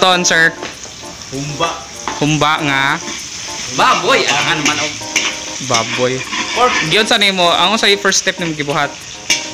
Ton, sir. Humba. Humba nga. Baboy, alangan man og Baboy. pork. Giyon sa nimo, ang sa first step nimo gibuhat.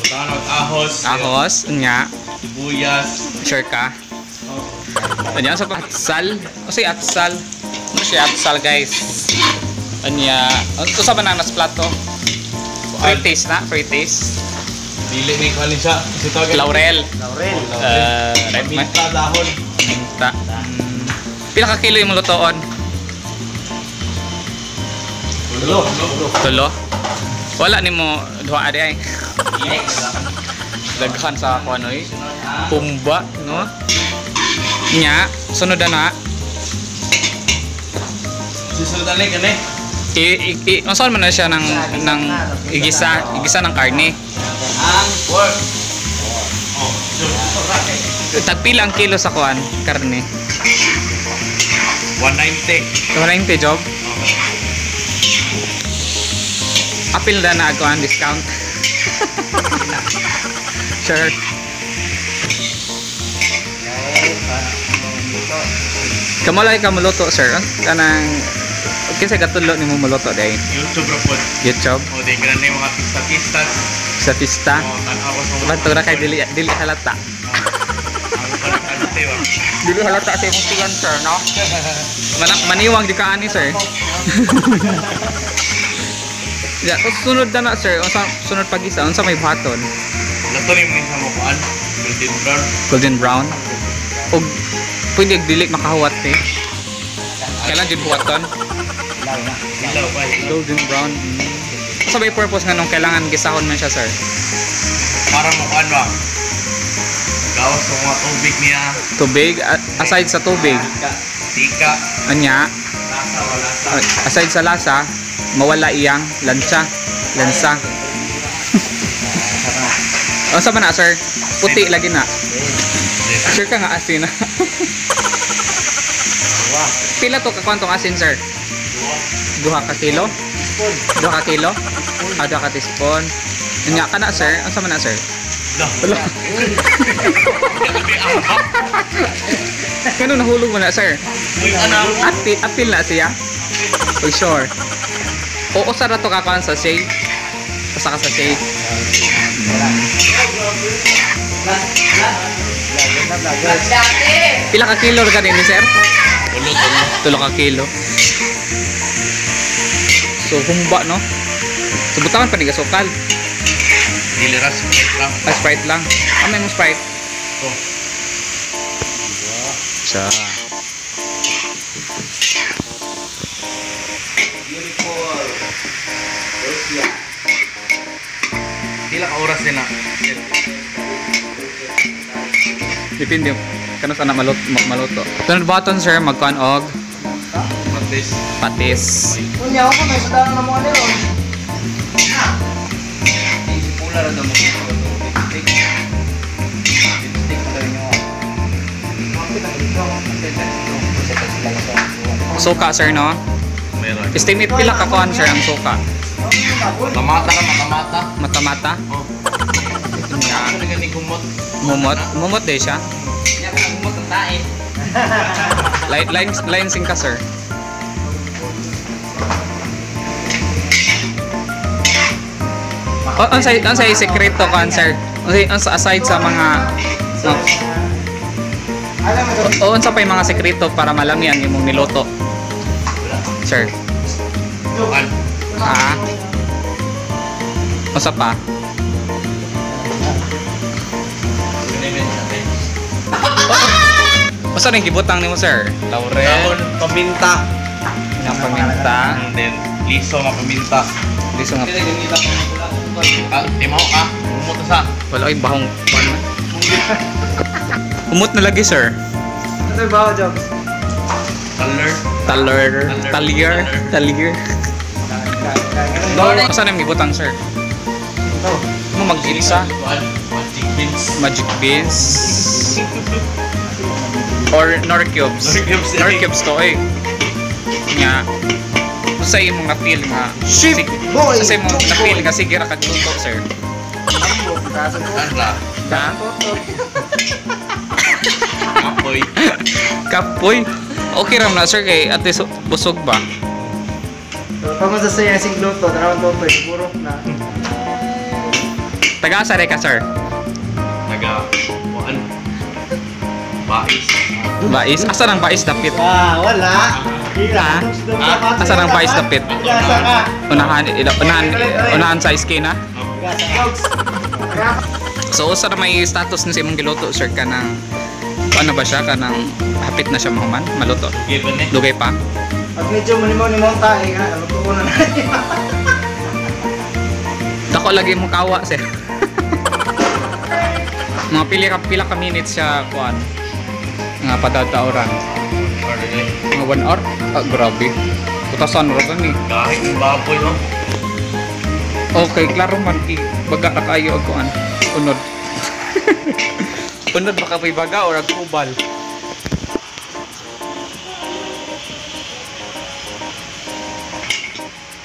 Butangan og ahos. Ahos, nga. Sibuyas. Sure ka. Anya sa atsal. O say atsal. Ano siya atsal, guys? Anya, ito sa bananas plato. Free taste na, free taste. Dili ni ko tawag Laurel. Laurel. Uh, ma- Minta dahon. minta. Mm. Pila ka kilo yung lutoon? Ulo. Tulo. Wala ni mo duha adi ay. Daghan sa ako ano eh. Pumba, no? Nya, sunod na. Susunod na kani. I, i, i unsaon man na siya ng ng igisa, igisa ng karne. Ang pork. Oh, sure. Tagpila ang kilo sa kuan, karne. 190. Wala yung job. Apil na na ako ang discount. sure. Kamulay ka muluto, sir. Kanang kinsa katulo nimo muluto day? YouTube ra pod. YouTube, O di kana ni mga pista-pista. sa pista. O tanaw ko sa mga. Banto na kay dili dili halata. Ba. Dili halata sa imong tiyan, sir, no? Manak maniwang di ka ani, sir. Ya, yeah, sunod na na, sir. Unsa sunod pag-isa, unsa may baton? Lato ni mo kuan. Golden brown. Golden brown. Og pwede dili makahuwat eh. Kailan jud buhaton? Ilaw ba? Golden brown. Sa may purpose nga nung kailangan gisahon man siya, sir? Para mo kuan ba? Gawas sa mga tubig niya. Tubig, a- aside sa tubig, Tika. anya, Lasa wala sa. a- aside sa lasa, mawala iyang lansa, lansa. Unsa man na, sir? Puti lagi na. Sure ka nga asin na. Pila to ka kwantong asin, sir? Duha ka kilo? Duha ka kilo? Ah, duha ka teaspoon. Yun nga ka na, sir. Unsa man na, sir? Kano nahulog mo na, sir? Apil, apil na siya? For sure. Oo, sa rato ka kuan sa shade. Basta ka sa shade. Pila ka kilo ka din, sir? Ulo tulo. Tulo ka kilo. So, humba, no? So, butangan pa ni gasukal. Diliras lang. Ah, Sprite lang. Ah, may mo Sprite. Oh. Siya. Pila ka oras din na. Depende. Kano sana maluto. maluto. Tunod button, sir. Magkuhan og. Patis. Kunya ako may sudaran na mga nilo. Pula ra mo. Lipstick. Lipstick pa rin yung Suka, sir, no? Meron. Estimate pila ka kuhan, sir, ang suka. Kamata ka, makamata. Mata-mata. Oh. Nga. Ano nga ni kumot? Mumot. Mumot din siya. Yan ang kumot ang tae. Line, line, line sing ka, sir. O, ang say, ang say sekreto say, ang sa- aside sa mga no, Alam mo ito. o, unsa pa yung mga sekreto para malami ang imong niloto, sir? Ha? Unsa pa? Sa. Unsa ning gibutang nimo, sir? Laurel, Dahon, paminta. ng paminta, And then, liso nga paminta. liso nga. Ah, imaw ka. Kumot sa. Wala ay bahong. Umot na lagi, sir. Yung bawa, Jobs. Color. Taler, talier, talier. Morning. Asa nang gibutang, sir? Ito. Mag-gilsa, One. Magic beans. magic beans, or nor cubes. Nor cubes, eh. Nor cubes to, eh. Nga, sa imong na-feel nga, Ship sig- boy! sa imong na-feel boy! nga, sige ra kagluto, sir. Ambo, kasa ko. Ala. Ha? Apoy. Kapoy. Okay ram na, sir, kay ate su- busog ba? Tama sa saya sing luto, tarawang to to, siguro na. Taga-asa ka, sir? Naga. Kuan. Bais. Bais? Asa nang bais dapit? Ah, wala. Ha? Ah, Asa nang bais dapit? Unahan, ila- unahan, unahan sa? Gasa ka. So, usa na may status ni sa imong giluto, sir, ka ng, ano ba siya, ka ng hapit na siya mahuman, maluto. Lugay pa. Pag medyo manimaw ni Monta, eh, ka, luto ko na na. Dako lagi mo kawa, sir. Mga pili ka, pila ka minutes siya, kuan, nga padadauran. Mga one hour? Ah, grabe. Putasan ro ni. Kahit yung baboy no. Okay, klaro man ki baga ka kayo kuan. Unod. Unod baka may baga or ag kubal.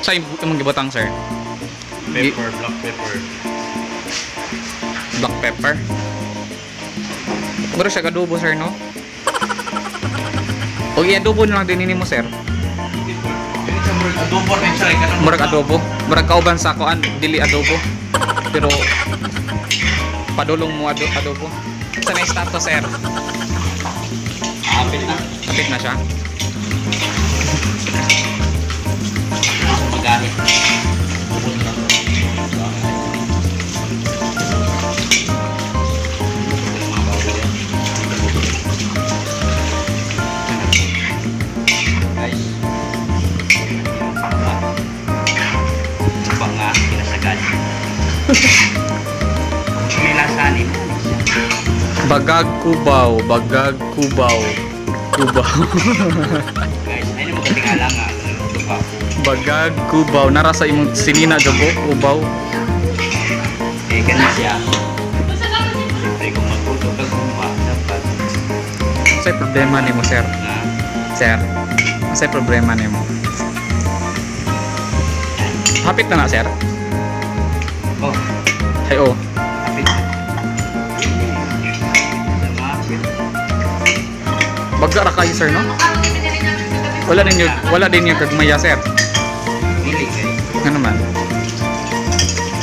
Sa imong gibutang sir? Pepper, black pepper. Black pepper. Pero siya adobo sir no? O i-adobo na lang din mo sir. Adobo rin siya. Murag adobo. Murag kauban sa kuan dili adobo. Pero padulong mo ado adobo. Sa na status sir? Apit na. Kapit na siya. Bagag kubaw, bagag kubaw. Kubaw. Guys, ayun mo katingala nga. Ito pa. bagag kubaw. Nara sa imong sinina jobo, kubaw. Eh, ganun siya. Siyempre, kung magtuto ka gumba, dapat Sa problema nimo sir? na Sir. Sa problema nimo? Hapit na na sir. Oh, Ay oh. Bagga ra kayo sir no? Wala ninyo, wala din yung kagmaya sir. Dili kay. Nga naman.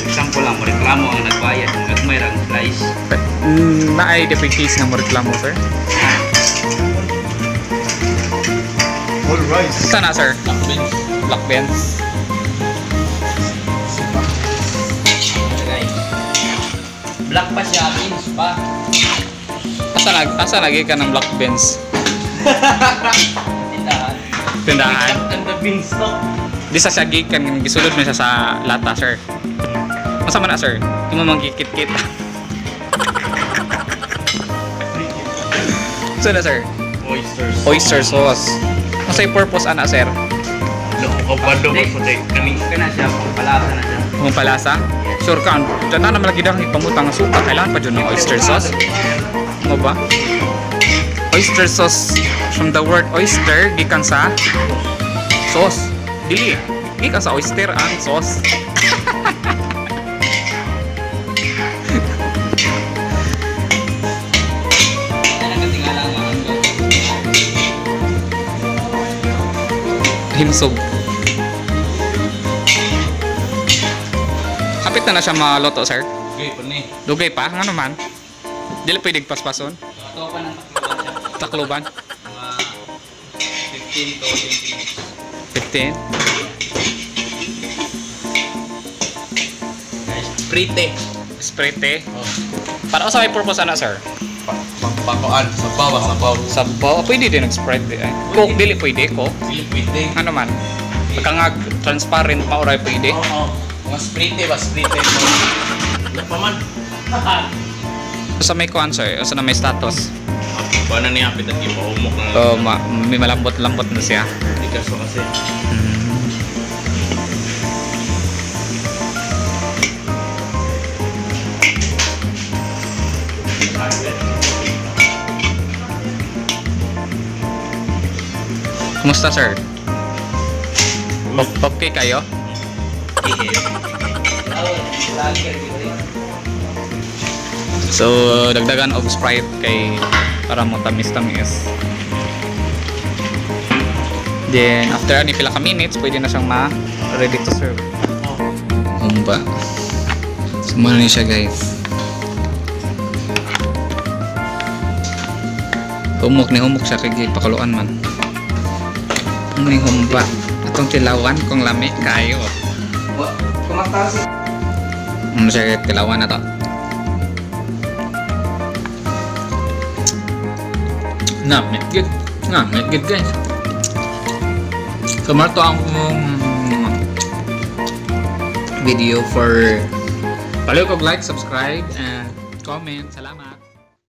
Example lang, reklamo ang nagbayad. Ang gagmay rang slice. Mm, na ay case nga mo reklamo sir. Alright. Sana sir? Black Benz. Black pa siya, beans pa. Asa asa lagi ka ng Black Benz? Tindahan. Tindahan. And the beans to. Di sa siya gikan nga gisulod mo siya sa lata sir. Masa man na sir? Imo mang gikit-kit. So na sir? Oysters. Oyster sauce. Masay purpose ana sir? Loko pa do ko sa kaning ka na siya, pampalasa na siya. Kung palasa? Sure ka, dyan na naman lagi dang ipamutang ng suka. Kailangan pa dyan ng oyster sauce. Mo ba? Oyster sauce from the word oyster gikan sa sauce. Dili. Gikan sa oyster ang sauce. Himsog. Kapit na na siya maluto, sir. Okay, pa ni. Dugay pa, nga naman. Dili pwede paspason. Ito pa ng Takluban. Mga 15 to 20 minutes. 15. Guys, prite. Sprite. Oh. Para sa may purpose ana, sir? Pagpakuan, sa bawa, sa bawa. Sabaw. Pwede din nag-sprite di ay. Coke dili pwede ko. Dili pwede. Ano man? Pagka nga transparent pa oray pwede. Oo. Mga sprite ba, sprite mo. Wala pa man. Sa may kuan sir, sa na may status. Ba na niya, pitat yung mahumok na. So, ma may malambot-lambot na siya. Hindi kaso kasi. Kumusta sir? O- Okay kayo? So, dagdagan og Sprite kay para mo tamis-tamis. Then, after ani pila ka minutes, pwede na siyang ma-ready to serve. Humba. So, muna ni siya guys. Humok ni humok siya kay pakuluan man. Yung humba? Atong tilawan kung lami kayo. Kumataas Ano siya kay tilawan na to? Na, may good. Na, may good guys. So, marto ang video for Paliw like, subscribe, and comment. Salamat!